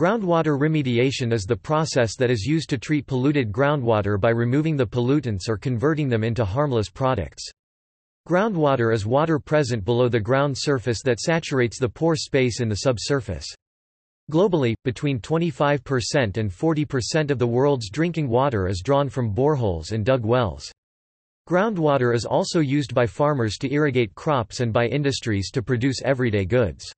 Groundwater remediation is the process that is used to treat polluted groundwater by removing the pollutants or converting them into harmless products. Groundwater is water present below the ground surface that saturates the pore space in the subsurface. Globally, between 25% and 40% of the world's drinking water is drawn from boreholes and dug wells. Groundwater is also used by farmers to irrigate crops and by industries to produce everyday goods.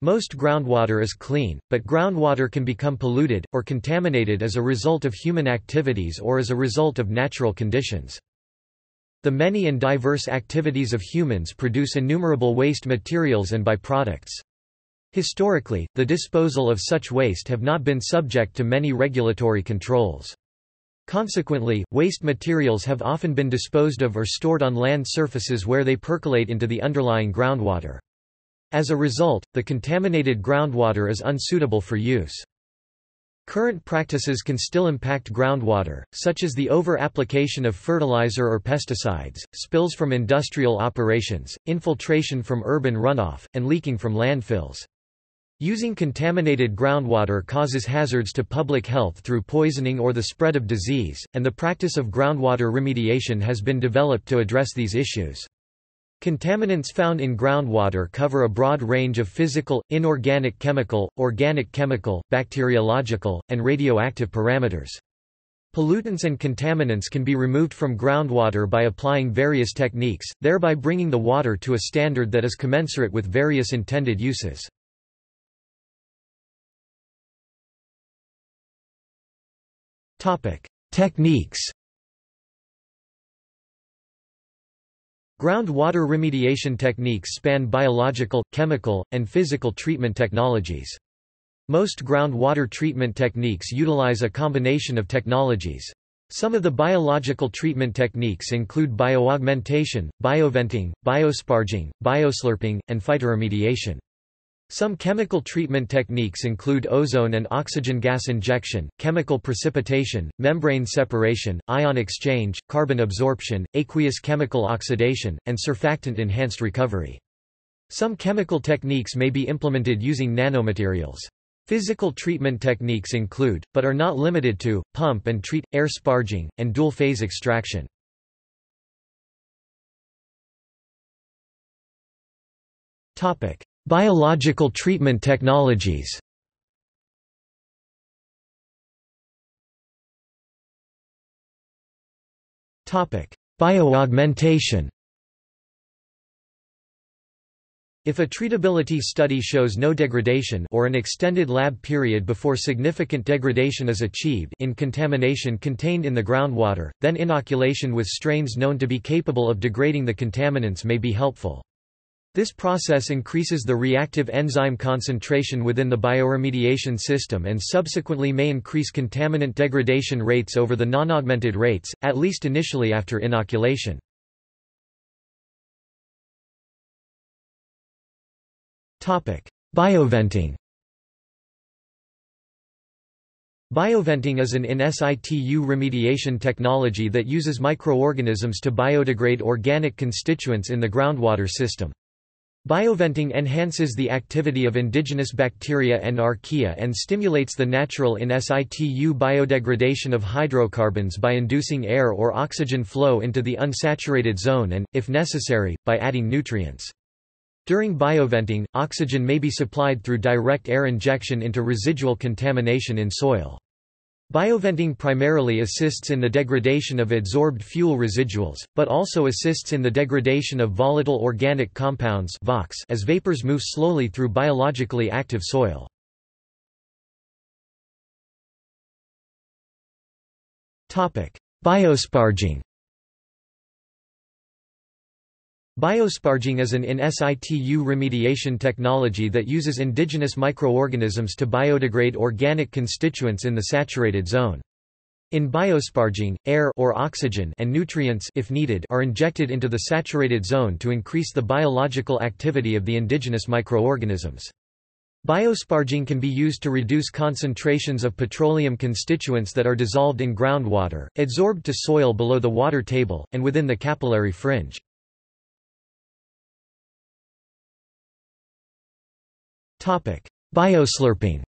Most groundwater is clean, but groundwater can become polluted, or contaminated as a result of human activities or as a result of natural conditions. The many and diverse activities of humans produce innumerable waste materials and byproducts. Historically, the disposal of such waste have not been subject to many regulatory controls. Consequently, waste materials have often been disposed of or stored on land surfaces where they percolate into the underlying groundwater. As a result, the contaminated groundwater is unsuitable for use. Current practices can still impact groundwater, such as the over-application of fertilizer or pesticides, spills from industrial operations, infiltration from urban runoff, and leaking from landfills. Using contaminated groundwater causes hazards to public health through poisoning or the spread of disease, and the practice of groundwater remediation has been developed to address these issues. Contaminants found in groundwater cover a broad range of physical, inorganic chemical, organic chemical, bacteriological, and radioactive parameters. Pollutants and contaminants can be removed from groundwater by applying various techniques, thereby bringing the water to a standard that is commensurate with various intended uses. Techniques Groundwater remediation techniques span biological, chemical, and physical treatment technologies. Most groundwater treatment techniques utilize a combination of technologies. Some of the biological treatment techniques include bioaugmentation, bioventing, biosparging, bioslurping, and phytoremediation. Some chemical treatment techniques include ozone and oxygen gas injection, chemical precipitation, membrane separation, ion exchange, carbon absorption, aqueous chemical oxidation, and surfactant-enhanced recovery. Some chemical techniques may be implemented using nanomaterials. Physical treatment techniques include, but are not limited to, pump and treat, air sparging, and dual-phase extraction. Biological treatment technologies Bioaugmentation If a treatability study shows no degradation or an extended lab period before significant degradation is achieved in contamination contained in the groundwater, then inoculation with strains known to be capable of degrading the contaminants may be helpful. This process increases the reactive enzyme concentration within the bioremediation system and subsequently may increase contaminant degradation rates over the non-augmented rates, at least initially after inoculation. Bioventing Bioventing is an in situ remediation technology that uses microorganisms to biodegrade organic constituents in the groundwater system. Bioventing enhances the activity of indigenous bacteria and archaea and stimulates the natural in situ biodegradation of hydrocarbons by inducing air or oxygen flow into the unsaturated zone and, if necessary, by adding nutrients. During bioventing, oxygen may be supplied through direct air injection into residual contamination in soil. Bioventing primarily assists in the degradation of adsorbed fuel residuals, but also assists in the degradation of volatile organic compounds as vapors move slowly through biologically active soil. Biosparging Biosparging is an in situ remediation technology that uses indigenous microorganisms to biodegrade organic constituents in the saturated zone. In biosparging, air or oxygen and nutrients if needed are injected into the saturated zone to increase the biological activity of the indigenous microorganisms. Biosparging can be used to reduce concentrations of petroleum constituents that are dissolved in groundwater, adsorbed to soil below the water table, and within the capillary fringe. Bioslurping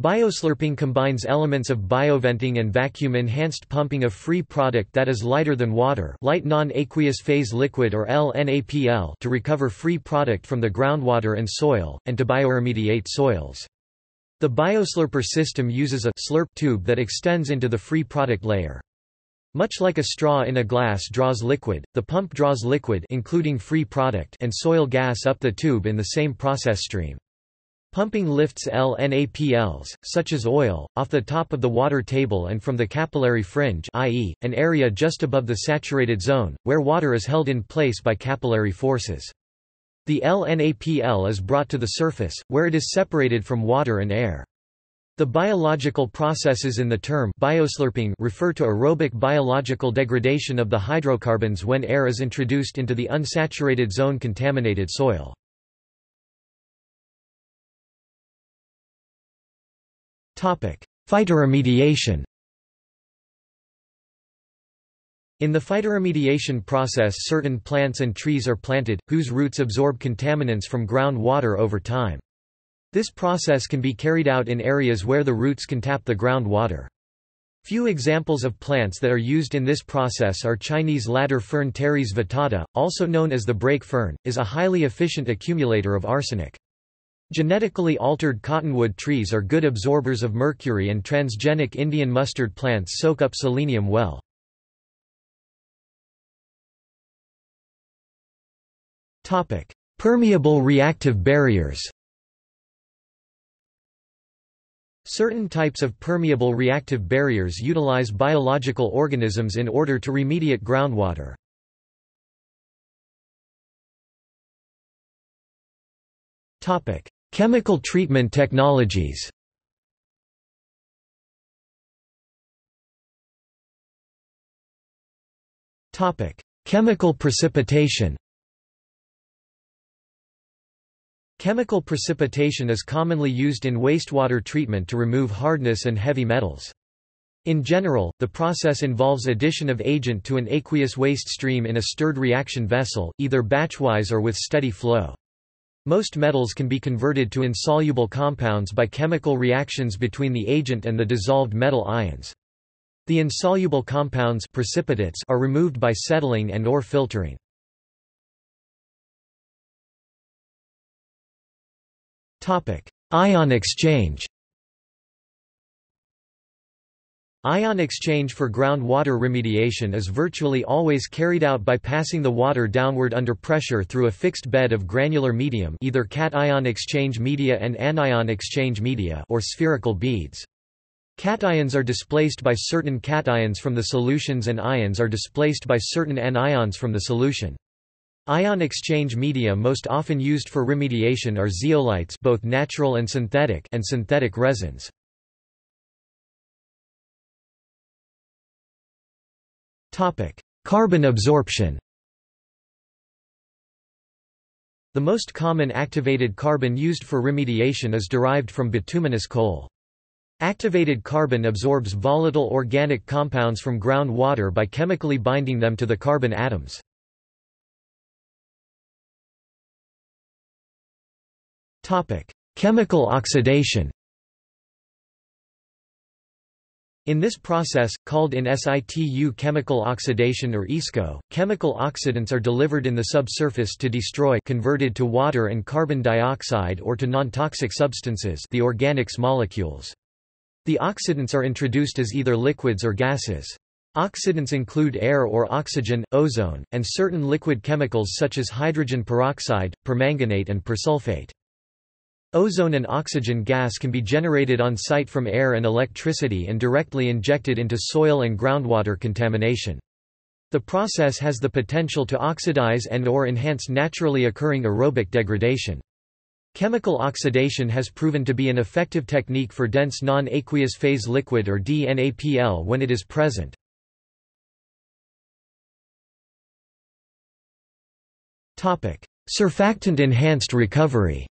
Bioslurping combines elements of bioventing and vacuum-enhanced pumping of free product that is lighter than water light non-aqueous phase liquid or LNAPL to recover free product from the groundwater and soil, and to bioremediate soils. The bioslurper system uses a slurp tube that extends into the free product layer. Much like a straw in a glass draws liquid, the pump draws liquid including free product and soil gas up the tube in the same process stream. Pumping lifts LNAPLs, such as oil, off the top of the water table and from the capillary fringe i.e., an area just above the saturated zone, where water is held in place by capillary forces. The LNAPL is brought to the surface, where it is separated from water and air. The biological processes in the term bioslurping refer to aerobic biological degradation of the hydrocarbons when air is introduced into the unsaturated zone contaminated soil. Phytoremediation In the phytoremediation process certain plants and trees are planted, whose roots absorb contaminants from groundwater over time. This process can be carried out in areas where the roots can tap the groundwater. Few examples of plants that are used in this process are Chinese ladder fern Pteris vittata, also known as the brake fern, is a highly efficient accumulator of arsenic. Genetically altered cottonwood trees are good absorbers of mercury and transgenic Indian mustard plants soak up selenium well. Permeable reactive barriers Certain types of permeable reactive barriers utilize biological organisms in order to remediate groundwater. Chemical treatment technologies Chemical precipitation Chemical precipitation is commonly used in wastewater treatment to remove hardness and heavy metals. In general, the process involves addition of agent to an aqueous waste stream in a stirred reaction vessel, either batchwise or with steady flow. Most metals can be converted to insoluble compounds by chemical reactions between the agent and the dissolved metal ions. The insoluble compounds precipitates are removed by settling and or filtering. Ion exchange Ion exchange for groundwater remediation is virtually always carried out by passing the water downward under pressure through a fixed bed of granular medium either cation exchange media and anion exchange media or spherical beads. Cations are displaced by certain cations from the solutions anions are displaced by certain anions from the solution. Ion exchange media most often used for remediation are zeolites both natural and synthetic and synthetic resins. Carbon absorption The most common activated carbon used for remediation is derived from bituminous coal. Activated carbon absorbs volatile organic compounds from groundwater by chemically binding them to the carbon atoms. Chemical oxidation In this process, called in situ chemical oxidation or ISCO, chemical oxidants are delivered in the subsurface to destroy converted to water and carbon dioxide or to non-toxic substances the organics molecules. The oxidants are introduced as either liquids or gases. Oxidants include air or oxygen, ozone, and certain liquid chemicals such as hydrogen peroxide, permanganate and persulfate. Ozone and oxygen gas can be generated on site from air and electricity and directly injected into soil and groundwater contamination. The process has the potential to oxidize and or enhance naturally occurring aerobic degradation. Chemical oxidation has proven to be an effective technique for dense non-aqueous phase liquid or DNAPL when it is present. Surfactant-enhanced recovery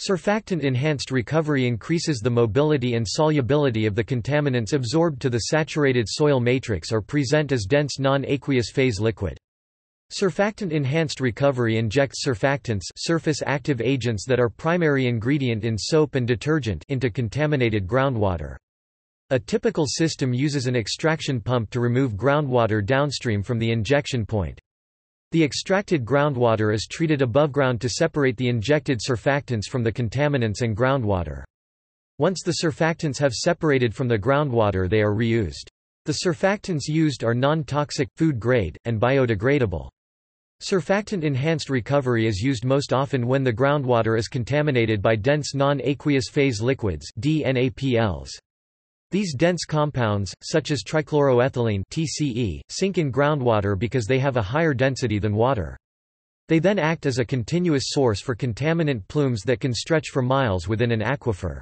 Surfactant-enhanced recovery increases the mobility and solubility of the contaminants absorbed to the saturated soil matrix or present as dense non-aqueous phase liquid. Surfactant enhanced recovery injects surfactants surface active agents that are primary ingredient in soap and detergent into contaminated groundwater. A typical system uses an extraction pump to remove groundwater downstream from the injection point. The extracted groundwater is treated above ground to separate the injected surfactants from the contaminants and groundwater. Once the surfactants have separated from the groundwater they are reused. The surfactants used are non-toxic, food-grade, and biodegradable. Surfactant-enhanced recovery is used most often when the groundwater is contaminated by dense non-aqueous phase liquids DNAPLs. These dense compounds, such as trichloroethylene TCE, sink in groundwater because they have a higher density than water. They then act as a continuous source for contaminant plumes that can stretch for miles within an aquifer.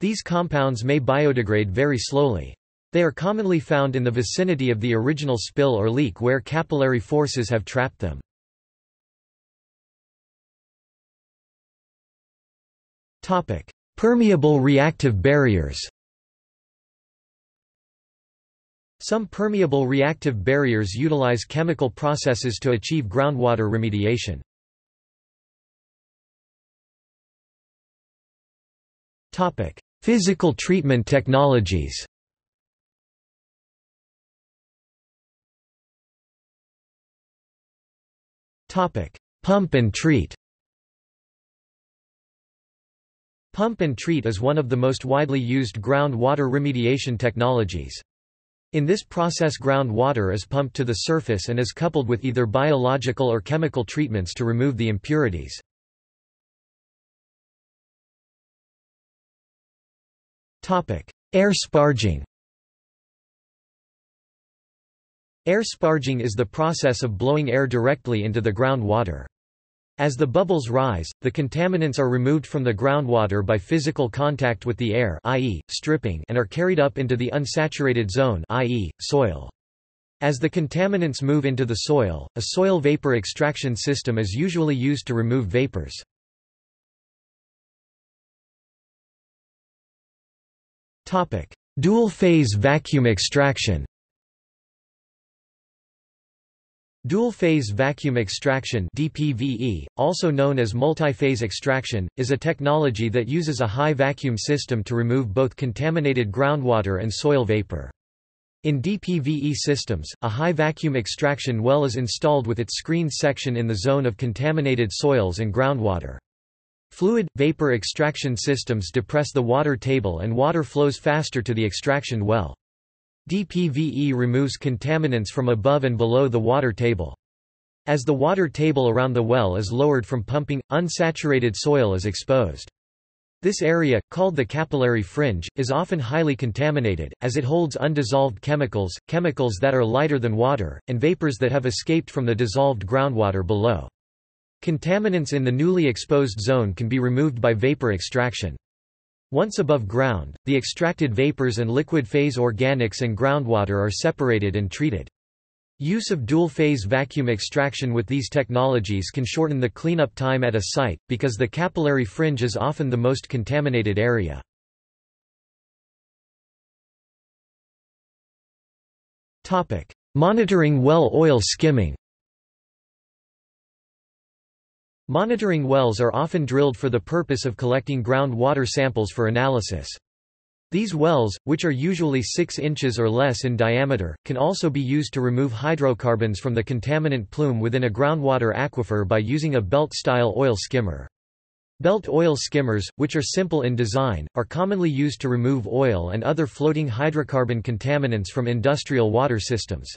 These compounds may biodegrade very slowly. They are commonly found in the vicinity of the original spill or leak where capillary forces have trapped them. Permeable reactive barriers Some permeable reactive barriers utilize chemical processes to achieve groundwater remediation. Physical treatment technologies Pump and treat Pump and treat is one of the most widely used groundwater remediation technologies. In this process groundwater is pumped to the surface and is coupled with either biological or chemical treatments to remove the impurities. Air sparging Air sparging is the process of blowing air directly into the groundwater. As the bubbles rise, the contaminants are removed from the groundwater by physical contact with the air i.e., stripping and are carried up into the unsaturated zone i.e., soil. As the contaminants move into the soil, a soil vapor extraction system is usually used to remove vapors. Dual-phase vacuum extraction Dual-phase vacuum extraction DPVE, also known as multi-phase extraction, is a technology that uses a high vacuum system to remove both contaminated groundwater and soil vapor. In DPVE systems, a high vacuum extraction well is installed with its screened section in the zone of contaminated soils and groundwater. Fluid, vapor extraction systems depress the water table and water flows faster to the extraction well. DPVE removes contaminants from above and below the water table. As the water table around the well is lowered from pumping, unsaturated soil is exposed. This area, called the capillary fringe, is often highly contaminated, as it holds undissolved chemicals, chemicals that are lighter than water, and vapors that have escaped from the dissolved groundwater below. Contaminants in the newly exposed zone can be removed by vapor extraction. Once above ground, the extracted vapors and liquid phase organics and groundwater are separated and treated. Use of dual-phase vacuum extraction with these technologies can shorten the cleanup time at a site, because the capillary fringe is often the most contaminated area. Monitoring well oil skimming Monitoring wells are often drilled for the purpose of collecting groundwater samples for analysis. These wells, which are usually 6 inches or less in diameter, can also be used to remove hydrocarbons from the contaminant plume within a groundwater aquifer by using a belt-style oil skimmer. Belt oil skimmers, which are simple in design, are commonly used to remove oil and other floating hydrocarbon contaminants from industrial water systems.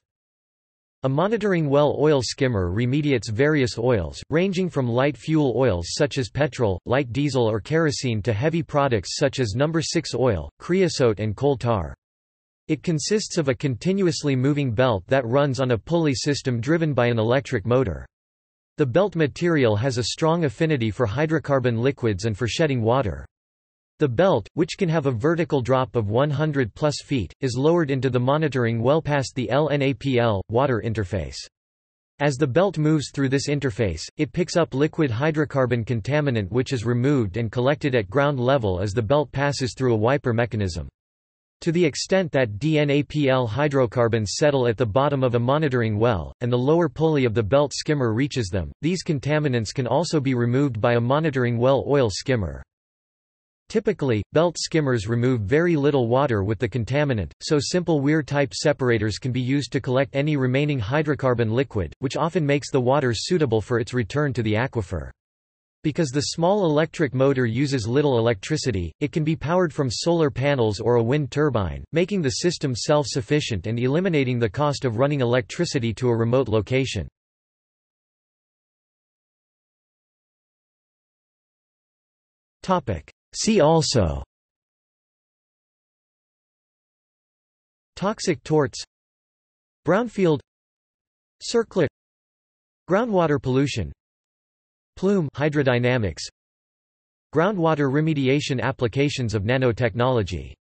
A monitoring well oil skimmer remediates various oils, ranging from light fuel oils such as petrol, light diesel or kerosene to heavy products such as No. 6 oil, creosote and coal tar. It consists of a continuously moving belt that runs on a pulley system driven by an electric motor. The belt material has a strong affinity for hydrocarbon liquids and for shedding water. The belt, which can have a vertical drop of 100 plus feet, is lowered into the monitoring well past the LNAPL, water interface. As the belt moves through this interface, it picks up liquid hydrocarbon contaminant which is removed and collected at ground level as the belt passes through a wiper mechanism. To the extent that DNAPL hydrocarbons settle at the bottom of a monitoring well, and the lower pulley of the belt skimmer reaches them, these contaminants can also be removed by a monitoring well oil skimmer. Typically, belt skimmers remove very little water with the contaminant, so simple Weir-type separators can be used to collect any remaining hydrocarbon liquid, which often makes the water suitable for its return to the aquifer. Because the small electric motor uses little electricity, it can be powered from solar panels or a wind turbine, making the system self-sufficient and eliminating the cost of running electricity to a remote location. See also. Toxic torts. Brownfield. Circlet Groundwater pollution. Plume hydrodynamics. Groundwater remediation applications of nanotechnology